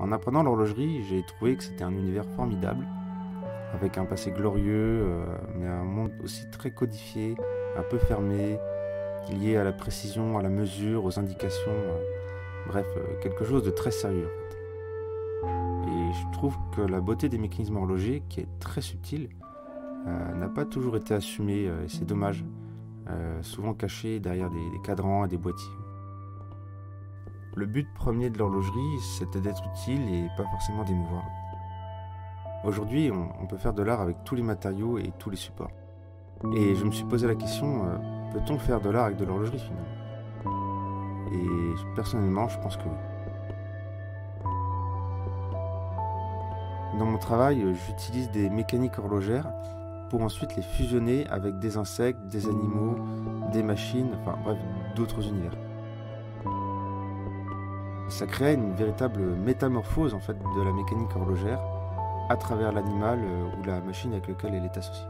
En apprenant l'horlogerie, j'ai trouvé que c'était un univers formidable, avec un passé glorieux, euh, mais un monde aussi très codifié, un peu fermé, lié à la précision, à la mesure, aux indications. euh, bref, euh, quelque chose de très sérieux. Et je trouve que la beauté des mécanismes horlogers, qui est très subtile, n'a pas toujours été assumée, et c'est dommage, souvent caché derrière des, des cadrans et des boîtiers. Le but premier de l'horlogerie, c'était d'être utile et pas forcément d'émouvoir. Aujourd'hui, on, peut faire de l'art avec tous les matériaux et tous les supports. Et je me suis posé la question, euh, peut-on faire de l'art avec de l'horlogerie finalement? Et personnellement, je pense que oui. Dans mon travail, j'utilise des mécaniques horlogères pour ensuite les fusionner avec des insectes, des animaux, des machines, enfin bref, d'autres univers. Ça crée une véritable métamorphose en fait de la mécanique horlogère à travers l'animal euh, ou la machine avec laquelle elle est associée.